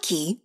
Nike